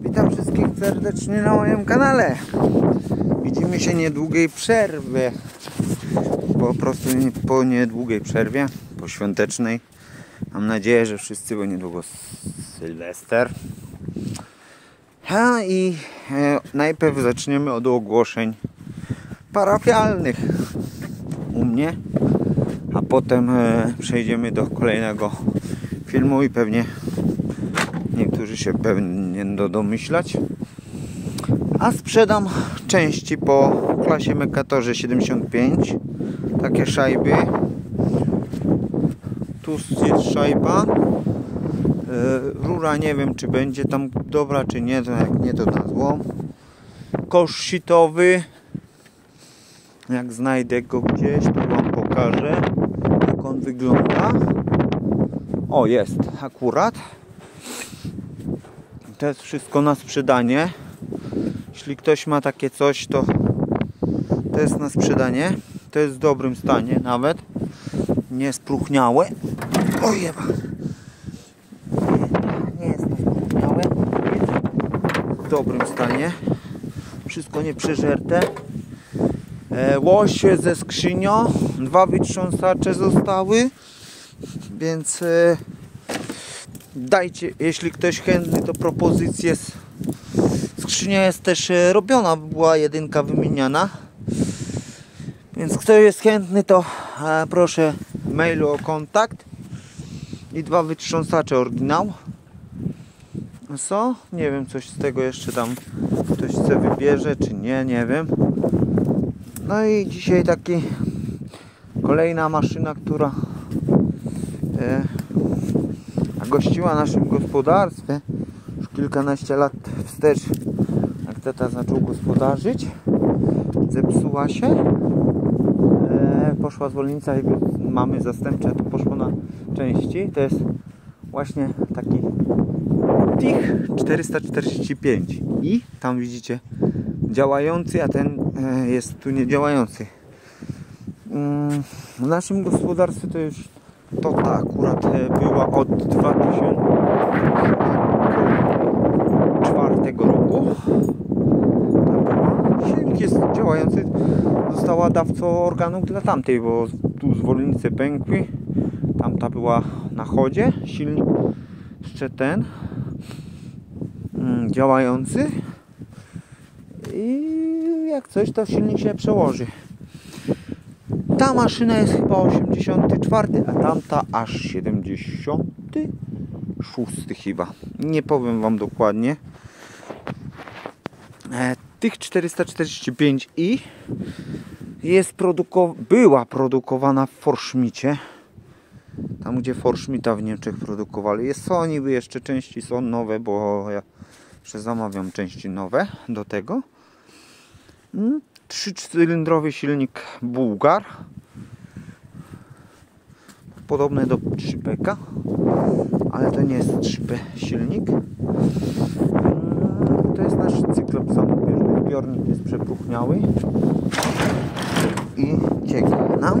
Witam wszystkich serdecznie na moim kanale. Widzimy się niedługiej przerwie. Po prostu po niedługiej przerwie, po świątecznej. Mam nadzieję, że wszyscy, bo niedługo Sylwester. Ha i e, najpierw zaczniemy od ogłoszeń parafialnych u mnie, a potem e, przejdziemy do kolejnego filmu i pewnie niektórzy się pewnie do domyślać. A sprzedam części po klasie Mekatorze 75. Takie szajby. Tu jest szajba. E, Rura nie wiem czy będzie tam dobra czy nie, to jak nie to na zło. Kosz sitowy. Jak znajdę go gdzieś, to wam pokażę jak on wygląda. O, jest akurat. To jest wszystko na sprzedanie. Jeśli ktoś ma takie coś, to to jest na sprzedanie. To jest w dobrym stanie nawet. Nie spróchniałe. O jeba. Nie, jest spróchniałe. Jest w dobrym stanie. Wszystko nie przeżerte. E, łosie ze skrzynią. Dwa wytrząsacze zostały. Więc e, dajcie, jeśli ktoś chętny, to propozycje. Skrzynia jest też e, robiona, była jedynka wymieniana. Więc kto jest chętny, to e, proszę mailu o kontakt. I dwa wytrząsacze oryginał. Co? Nie wiem, coś z tego jeszcze tam ktoś chce wybierze, czy nie, nie wiem. No i dzisiaj taki kolejna maszyna, która e, gościła naszym gospodarstwie już kilkanaście lat wstecz, jak tata zaczął gospodarzyć. Zepsuła się. E, poszła zwolnica i mamy zastępcze, to poszło na części. To jest właśnie taki TIG 445 i tam widzicie działający, a ten e, jest tu niedziałający. Mm, W naszym gospodarstwie to już to ta akurat e, była od 2004 roku. Silnik jest działający. Została dawcą organów dla tamtej, bo tu zwolnice pękły. Tamta była na chodzie. Silnik jeszcze ten mm, działający. I jak coś, to silnik się przełoży. Ta maszyna jest chyba 84, a tamta aż 76 chyba. Nie powiem Wam dokładnie. E, tych 445i jest produko była produkowana w Forschmicie. Tam gdzie Forschmita w Niemczech produkowali. Jest są niby jeszcze części są nowe, bo ja jeszcze zamawiam części nowe do tego. Trzycylindrowy silnik Bułgar. Podobny do 3PK, ale to nie jest 3P silnik. Mm, To jest nasz cyklop samobieżny. Zbiornik jest przepróchniały i cieka nam.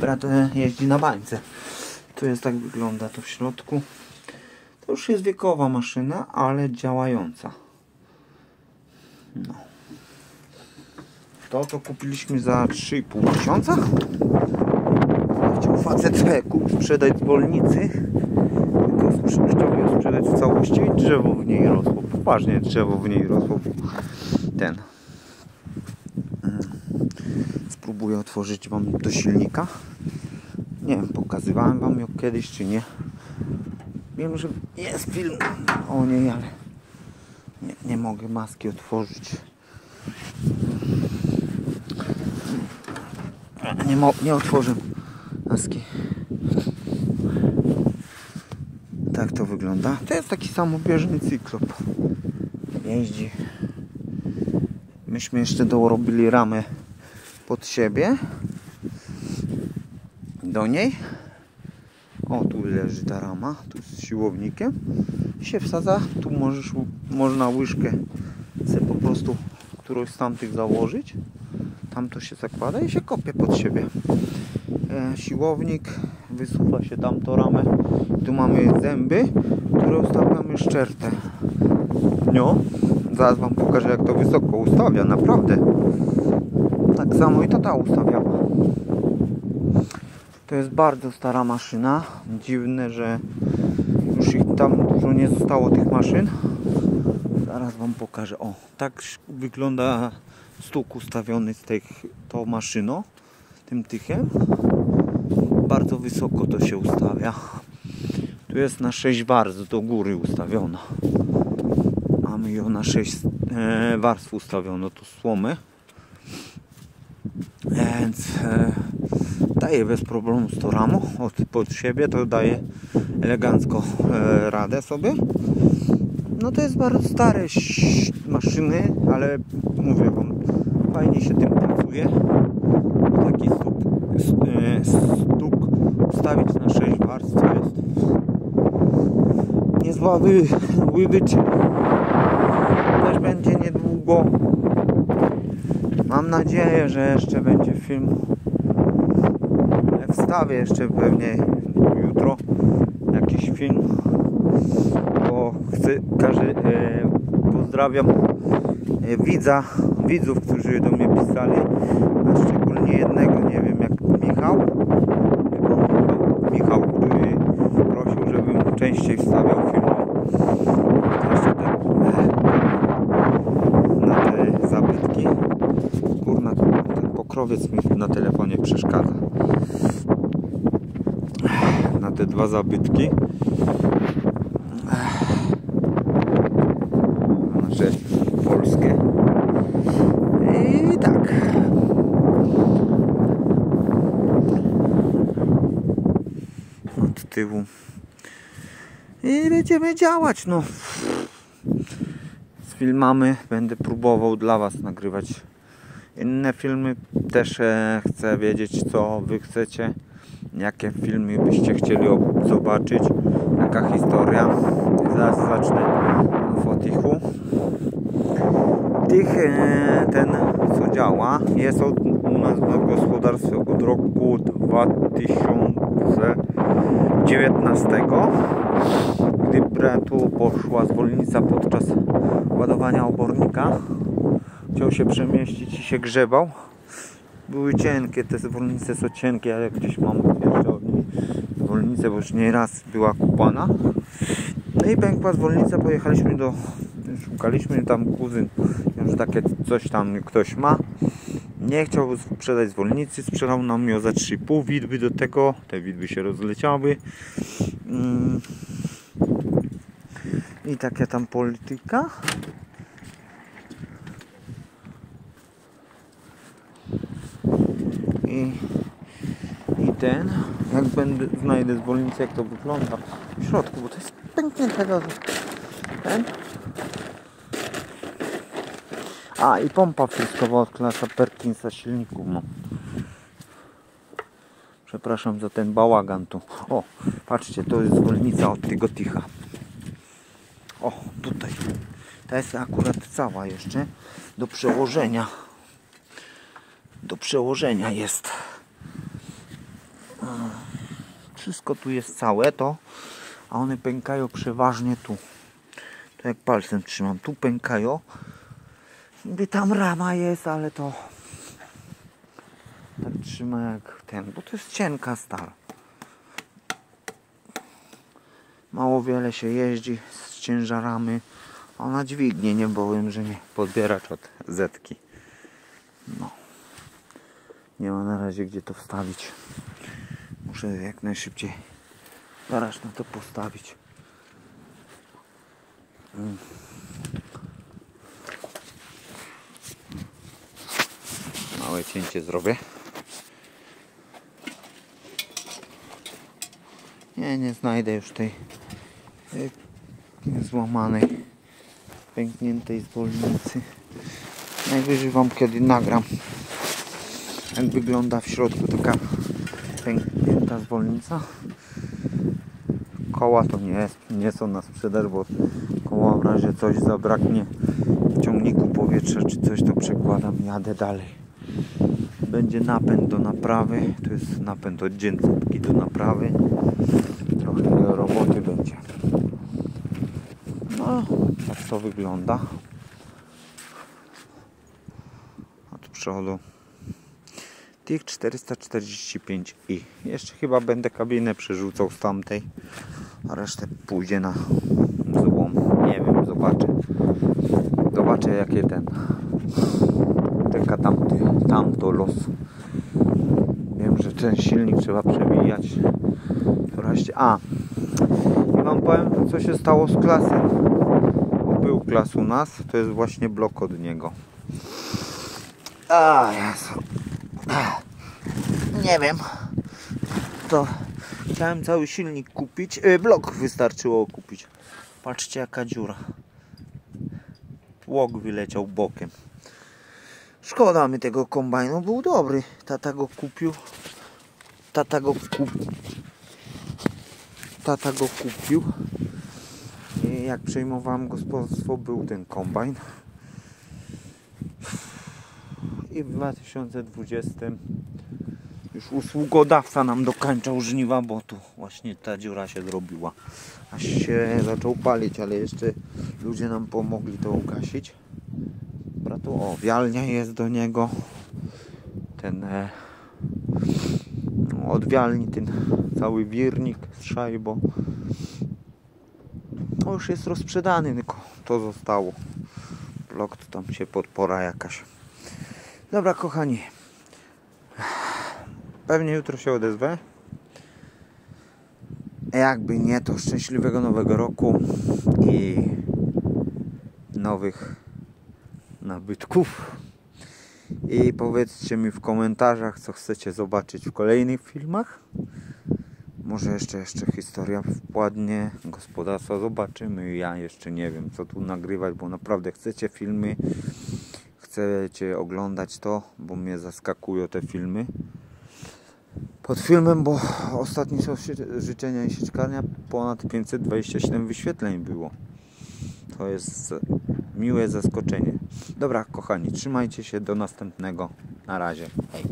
Brat e, jeździ na bańce. Tu jest tak wygląda to w środku. To już jest wiekowa maszyna, ale działająca. No. To to kupiliśmy za 3,5 tysiąca. Chciał facet kup sprzedać zwolnicy. Tylko sprze- chciał ją sprzedać w całości i drzewo w niej rosło. Poważnie drzewo w niej rosło. Ten. Mm. Spróbuję otworzyć wam do silnika. Nie wiem, pokazywałem wam ją kiedyś czy nie. Wiem, że jest film o niej, ale nie, nie mogę maski otworzyć. Nie, nie otworzę maski. Tak to wygląda. To jest taki samobieżny cyklop. Jeździ. Myśmy jeszcze dorobili ramę pod siebie. Do niej. O, tu leży ta rama. Tu z siłownikiem. I się wsadza. Tu możesz, można łyżkę sobie po prostu którąś z tamtych założyć. Tam to się zakłada i się kopie pod siebie. E, siłownik, wysuwa się tamto ramę. Tu mamy zęby, które ustawiamy szczertę. średnio. Zaraz wam pokażę jak to wysoko ustawia, naprawdę. Tak samo i tata ustawiała. To jest bardzo stara maszyna. Dziwne, że już ich tam dużo nie zostało tych maszyn. Zaraz wam pokażę. O, tak wygląda stuk ustawiony z tych, tą maszyną, tym tychem. Bardzo wysoko to się ustawia. Tu jest na 6 warstw do góry ustawiona. Mamy ją na 6 e, warstw ustawiono tu słomy. Więc e, daje bez problemu z tą ramą od, pod siebie, to daje elegancko e, radę sobie. No to jest bardzo stare maszyny, ale mówię wam, fajnie się tym pracuje. Taki stuk, e, stuk ustawić na 6 warstw to jest niezła wy, wydyczyn. Też będzie niedługo. Mam nadzieję, że jeszcze będzie film. Wstawię jeszcze pewnie jutro jakiś film. Bo chcę, każdy, e, pozdrawiam e, widza, widzów, którzy do mnie pisali. A szczególnie jednego, nie wiem jak Michał. Michał, Michał, który prosił, żebym częściej wstawiał te, na te zabytki. Kurna, ten pokrowiec mi na telefonie przeszkadza. Na te dwa zabytki. Nasze polskie. I tak. Od tyłu. I będziemy działać, no. Z filmami będę próbował dla Was nagrywać inne filmy. Też e, chcę wiedzieć, co Wy chcecie. Jakie filmy byście chcieli ob- zobaczyć. Jaka historia. Zaraz zacznę od Fotichu. Tych, e, ten co działa, jest od, u nas na gospodarstwie od roku 2019 gdy bratu poszła zwolnica podczas ładowania obornika. Chciał się przemieścić i się grzebał. Były cienkie, te zwolnice są cienkie, ale gdzieś mam jeszcze od niej zwolnicę, bo już nie raz była kupana. No i pękła zwolnica, pojechaliśmy do... Szukaliśmy tam kuzyn, już takie coś tam ktoś ma. Nie chciał sprzedać zwolnicy, sprzedał nam ją za 3,5 widły do tego, te widły się rozleciały. Mm. I taka tam polityka. I, I ten, jak będę znajdę zwolnicę, jak to wygląda w środku, bo to jest pęknięte ten. A i pompa wciskowa od klasa Perkinsa silników mam. Przepraszam za ten bałagan tu. O, patrzcie, to jest zwolnica od tego ticha. O, tutaj. Ta jest akurat cała jeszcze do przełożenia. Do przełożenia jest. Wszystko tu jest całe to, a one pękają przeważnie tu. To jak palcem trzymam, tu pękają. Gdy tam rama jest, ale to tak trzyma jak ten, bo to jest cienka stal. Mało wiele się jeździ z ciężarami. Ona dźwignie, nie bowiem, że nie podbieracz od zetki. No. Nie ma na razie gdzie to wstawić. Muszę jak najszybciej garaż na to postawić. Mm. Małe cięcie zrobię. Nie, nie znajdę już tej złamanej, pękniętej zwolnicy. Najwyżej Wam kiedy nagram, jak wygląda w środku taka pęknięta zwolnica. Koła to nie, jest, nie są na sprzedaż, bo koła w razie coś zabraknie w ciągniku powietrza czy coś to przekładam, jadę dalej. Będzie napęd do naprawy, to jest napęd od dzięcówki do naprawy. Trochę roboty będzie. No, tak to wygląda. Od przodu. TIG 445i. Jeszcze chyba będę kabinę przerzucał z tamtej, a resztę pójdzie na złom. Nie wiem, zobaczę. Zobaczę jakie ten tamty, tamto los. Wiem, że ten silnik trzeba przewijać. A, i wam powiem, co się stało z klasem. Bo był klas u nas, to jest właśnie blok od niego. A, Jezu. Nie wiem. To chciałem cały silnik kupić. Y, blok wystarczyło kupić. Patrzcie jaka dziura. Łok wyleciał bokiem. Szkoda mi tego kombajnu, był dobry. Tata go kupił. Tata go kupił. Tata go kupił. I jak przejmowałem gospodarstwo, był ten kombajn. I w 2020 już usługodawca nam dokańczał żniwa, bo tu właśnie ta dziura się zrobiła. Aż się zaczął palić, ale jeszcze ludzie nam pomogli to ugasić. Tu o, wialnia jest do niego. Ten e, no, ten cały wirnik z szajbą. To już jest rozprzedany, tylko to zostało. Blok to tam się podpora jakaś. Dobra, kochani. Pewnie jutro się odezwę. Jakby nie, to szczęśliwego nowego roku i nowych nabytków. I powiedzcie mi w komentarzach, co chcecie zobaczyć w kolejnych filmach. Może jeszcze, jeszcze historia wpadnie, gospodarstwa zobaczymy. Ja jeszcze nie wiem, co tu nagrywać, bo naprawdę chcecie filmy, chcecie oglądać to, bo mnie zaskakują te filmy. Pod filmem, bo ostatnie są ży- życzenia i sieczkarnia, ponad 527 wyświetleń było. To jest miłe zaskoczenie. Dobra, kochani, trzymajcie się do następnego. Na razie. Hej.